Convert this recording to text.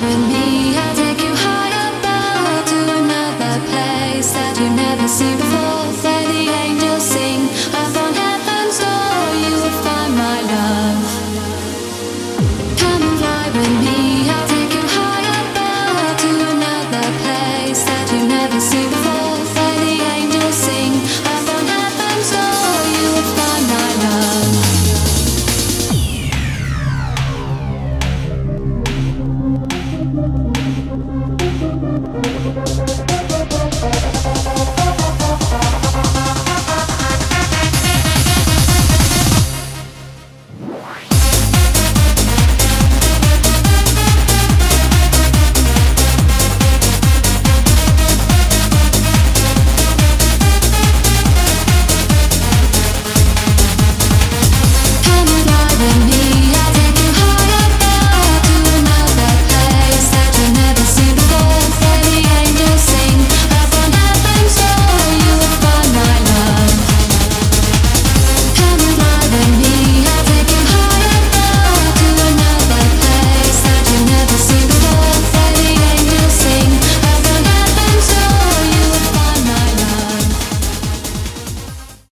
with me. I'll take you high above place that you never seen before.